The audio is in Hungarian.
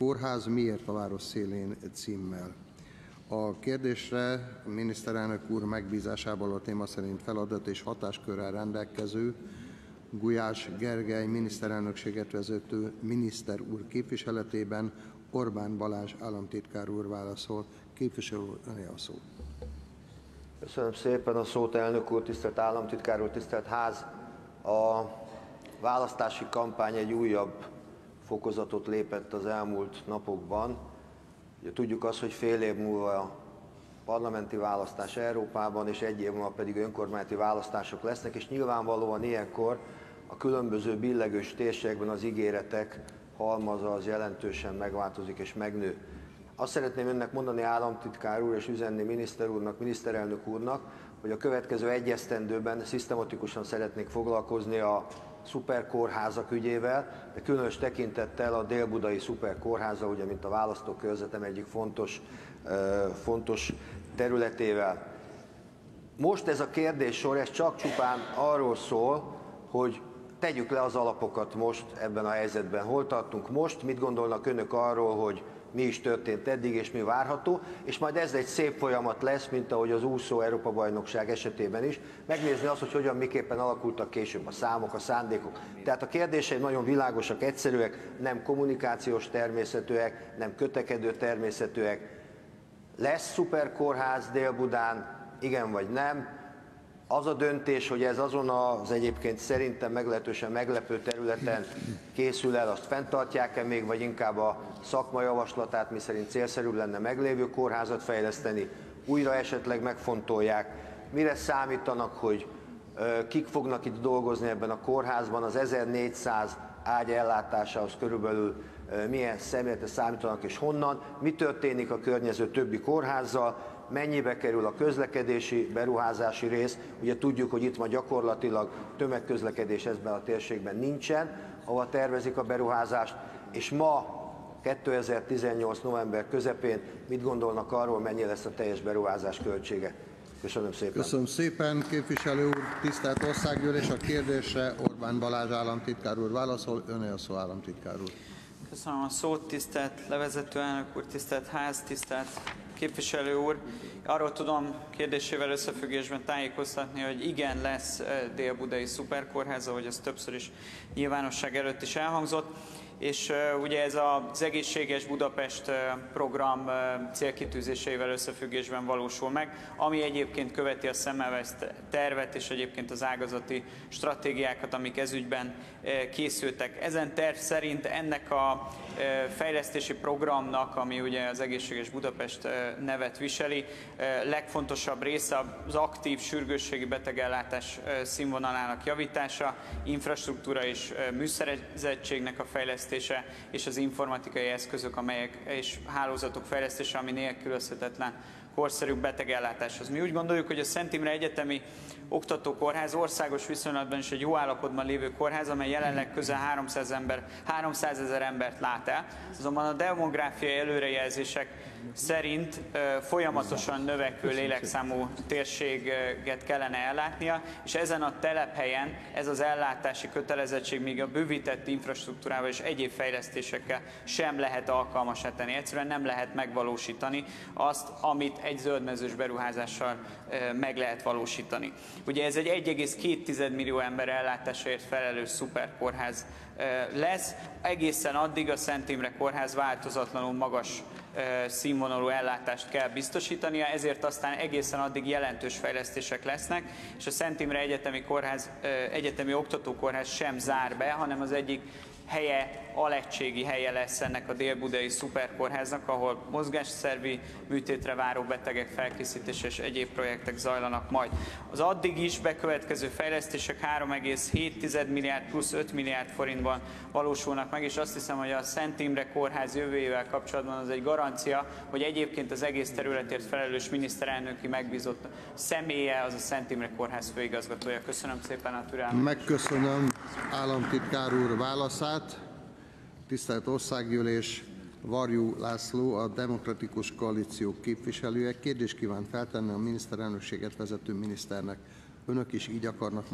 kórház miért a város szélén címmel. A kérdésre a miniszterelnök úr megbízásából a téma szerint feladat és hatáskörrel rendelkező Gulyás Gergely miniszterelnökséget vezető miniszter úr képviseletében Orbán Balázs államtitkár úr válaszol. Képviselő a szó. Köszönöm szépen a szót, elnök úr, tisztelt államtitkár úr, tisztelt ház. A választási kampány egy újabb fokozatot lépett az elmúlt napokban. Ugye tudjuk azt, hogy fél év múlva parlamenti választás Európában, és egy év múlva pedig önkormányzati választások lesznek, és nyilvánvalóan ilyenkor a különböző billegős térségekben az ígéretek halmaza az jelentősen megváltozik és megnő. Azt szeretném önnek mondani államtitkár úr és üzenni miniszter úrnak, miniszterelnök úrnak, hogy a következő egyesztendőben szisztematikusan szeretnék foglalkozni a szuperkórházak ügyével, de különös tekintettel a délbudai szuperkórháza, ugye, mint a választókörzetem egyik fontos, fontos területével. Most ez a kérdéssor, ez csak csupán arról szól, hogy tegyük le az alapokat most ebben a helyzetben. Hol tartunk most, mit gondolnak önök arról, hogy mi is történt eddig, és mi várható, és majd ez egy szép folyamat lesz, mint ahogy az úszó Európa bajnokság esetében is, megnézni azt, hogy hogyan, miképpen alakultak később a számok, a szándékok. Tehát a kérdései nagyon világosak, egyszerűek, nem kommunikációs természetűek, nem kötekedő természetűek. Lesz szuperkórház Dél-Budán, igen vagy nem, az a döntés, hogy ez azon az egyébként szerintem meglehetősen meglepő területen készül el, azt fenntartják-e még, vagy inkább a szakma javaslatát, miszerint célszerűbb lenne meglévő kórházat fejleszteni, újra esetleg megfontolják, mire számítanak, hogy kik fognak itt dolgozni ebben a kórházban, az 1400 ágy ellátásához körülbelül milyen személyre számítanak és honnan, mi történik a környező többi kórházzal, mennyibe kerül a közlekedési, beruházási rész. Ugye tudjuk, hogy itt ma gyakorlatilag tömegközlekedés ebben a térségben nincsen, ahol tervezik a beruházást, és ma 2018. november közepén mit gondolnak arról, mennyi lesz a teljes beruházás költsége. Köszönöm szépen. Köszönöm szépen, képviselő úr. Tisztelt Országgyűlés, a kérdésre Orbán Balázs államtitkár úr válaszol. Öné a szó, államtitkár úr. Köszönöm a szót, tisztelt levezető elnök úr, tisztelt ház, tisztelt képviselő úr. Arról tudom kérdésével összefüggésben tájékoztatni, hogy igen, lesz dél-budai szuperkórház, ahogy ez többször is nyilvánosság előtt is elhangzott és ugye ez az egészséges Budapest program célkitűzéseivel összefüggésben valósul meg, ami egyébként követi a szemmelveszt tervet és egyébként az ágazati stratégiákat, amik ezügyben készültek. Ezen terv szerint ennek a fejlesztési programnak, ami ugye az egészséges Budapest nevet viseli, legfontosabb része az aktív sürgősségi betegellátás színvonalának javítása, infrastruktúra és műszerezettségnek a fejlesztése, fejlesztése és az informatikai eszközök amelyek, és hálózatok fejlesztése, ami nélkülözhetetlen korszerű betegellátáshoz. Mi úgy gondoljuk, hogy a Szent Imre Egyetemi Oktatókórház országos viszonylatban is egy jó állapotban lévő kórház, amely jelenleg közel 300, ember, 300 ezer embert lát el. Azonban a demográfiai előrejelzések szerint folyamatosan növekvő lélekszámú térséget kellene ellátnia, és ezen a telephelyen ez az ellátási kötelezettség még a bővített infrastruktúrával és egyéb fejlesztésekkel sem lehet alkalmasá tenni. Egyszerűen nem lehet megvalósítani azt, amit egy zöldmezős beruházással meg lehet valósítani. Ugye ez egy 1,2 millió ember ellátásáért felelős szuperkórház lesz. Egészen addig a Szent Imre Kórház változatlanul magas színvonalú ellátást kell biztosítania, ezért aztán egészen addig jelentős fejlesztések lesznek, és a Szent Imre Egyetemi, Kórház, Egyetemi Oktatókórház sem zár be, hanem az egyik helye, alegységi helye lesz ennek a délbudai szuperkórháznak, ahol mozgásszervi műtétre váró betegek felkészítése és egyéb projektek zajlanak majd. Az addig is bekövetkező fejlesztések 3,7 milliárd plusz 5 milliárd forintban valósulnak meg, és azt hiszem, hogy a Szent Imre Kórház jövőjével kapcsolatban az egy garancia, hogy egyébként az egész területért felelős miniszterelnöki megbízott személye az a Szent Imre Kórház főigazgatója. Köszönöm szépen a türelmet. Megköszönöm államtitkár úr válaszát. Tisztelt Országgyűlés, Varjú László, a Demokratikus Koalíció képviselője kérdést kíván feltenni a miniszterelnökséget vezető miniszternek. Önök is így akarnak